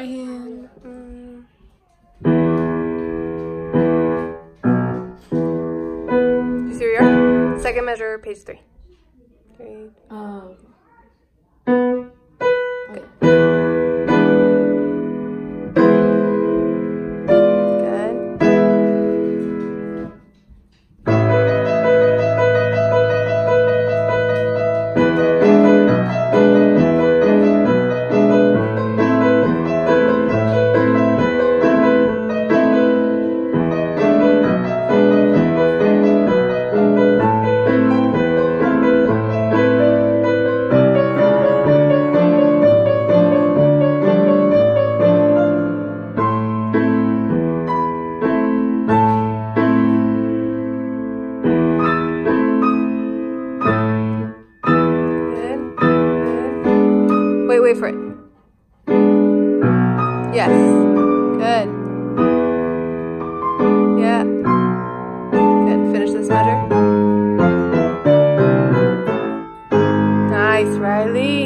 hand. Mm. You see where you are? Second measure, page three. Three. Um. Yes. Good. Yeah. Good. Finish this measure. Nice, Riley.